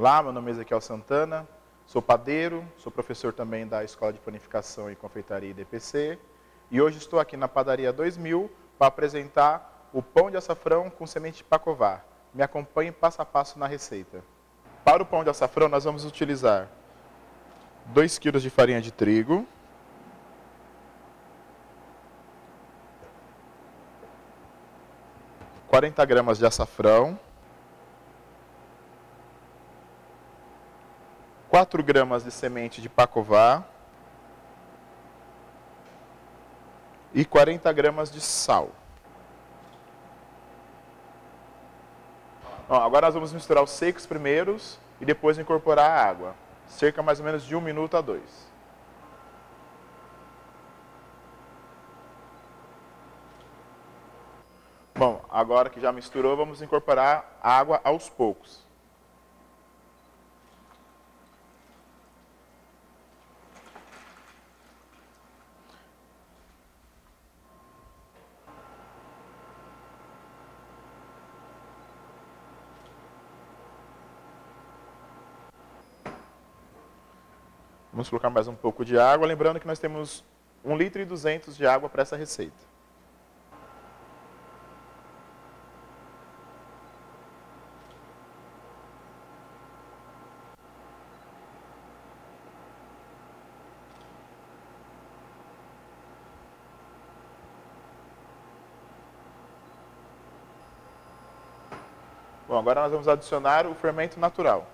Olá, meu nome é Ezequiel Santana, sou padeiro, sou professor também da Escola de Panificação e Confeitaria IDPC e hoje estou aqui na Padaria 2000 para apresentar o pão de açafrão com semente de pacová. Me acompanhe passo a passo na receita. Para o pão de açafrão nós vamos utilizar 2 kg de farinha de trigo, 40 gramas de açafrão, 4 gramas de semente de pacová e 40 gramas de sal. Agora nós vamos misturar os secos primeiros e depois incorporar a água, cerca mais ou menos de um minuto a dois. Bom, agora que já misturou, vamos incorporar água aos poucos. Vamos colocar mais um pouco de água, lembrando que nós temos 1 litro e 200 de água para essa receita. Bom, agora nós vamos adicionar o fermento natural.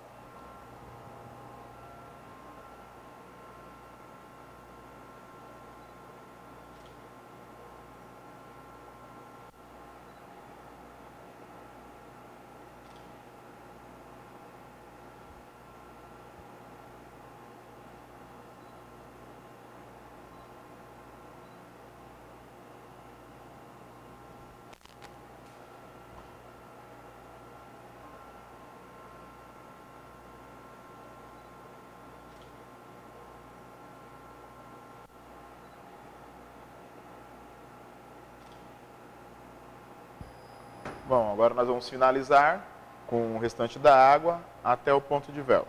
Bom, agora nós vamos finalizar com o restante da água até o ponto de véu.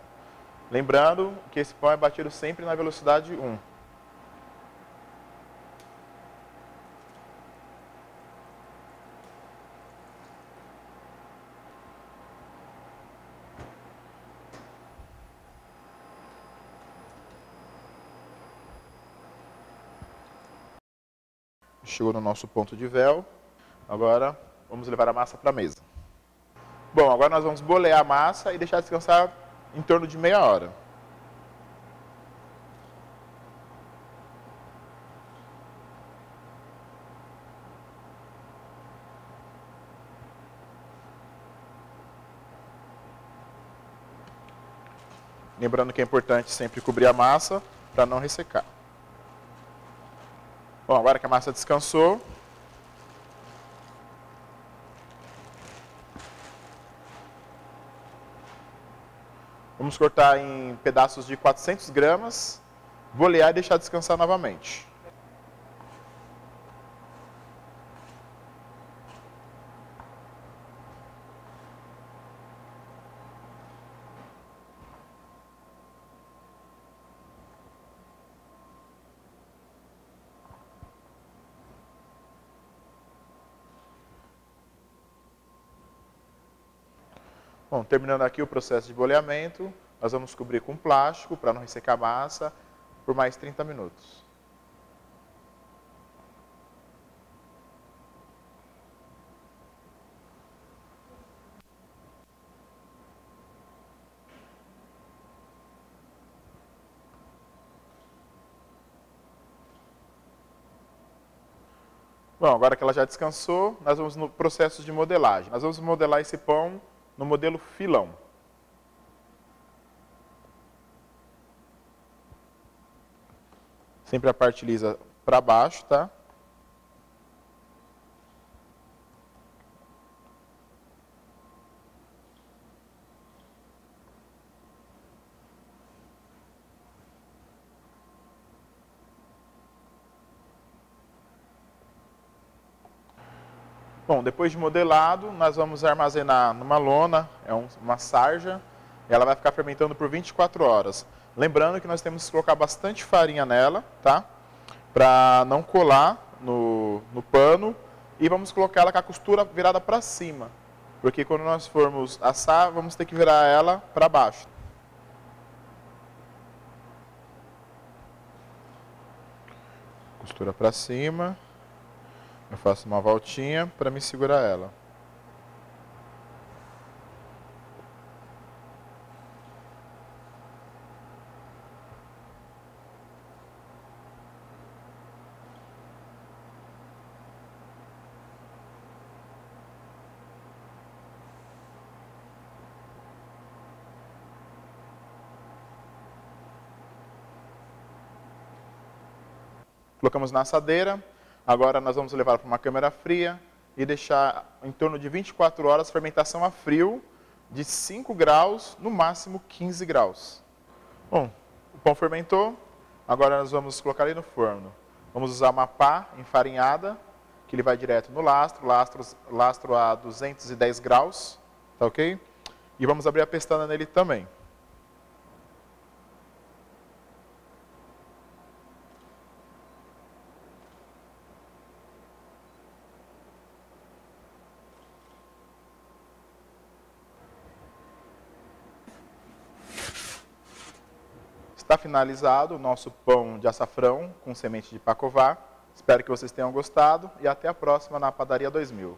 Lembrando que esse pão é batido sempre na velocidade 1. Chegou no nosso ponto de véu. Agora Vamos levar a massa para a mesa. Bom, agora nós vamos bolear a massa e deixar descansar em torno de meia hora. Lembrando que é importante sempre cobrir a massa para não ressecar. Bom, agora que a massa descansou, Vamos cortar em pedaços de 400 gramas, bolear e deixar descansar novamente. Bom, terminando aqui o processo de boleamento, nós vamos cobrir com plástico para não ressecar a massa por mais 30 minutos. Bom, agora que ela já descansou, nós vamos no processo de modelagem. Nós vamos modelar esse pão no modelo filão. Sempre a parte lisa para baixo, tá? Bom, depois de modelado, nós vamos armazenar numa lona, é uma sarja, ela vai ficar fermentando por 24 horas. Lembrando que nós temos que colocar bastante farinha nela, tá? Para não colar no, no pano. E vamos colocar ela com a costura virada para cima. Porque quando nós formos assar, vamos ter que virar ela para baixo. Costura para cima. Eu faço uma voltinha para me segurar ela. Colocamos na assadeira, agora nós vamos levar para uma câmera fria e deixar em torno de 24 horas fermentação a frio de 5 graus, no máximo 15 graus. Bom, o pão fermentou, agora nós vamos colocar ele no forno. Vamos usar uma pá enfarinhada, que ele vai direto no lastro, lastro, lastro a 210 graus, tá ok? E vamos abrir a pestana nele também. Está finalizado o nosso pão de açafrão com semente de pacová. Espero que vocês tenham gostado e até a próxima na Padaria 2000.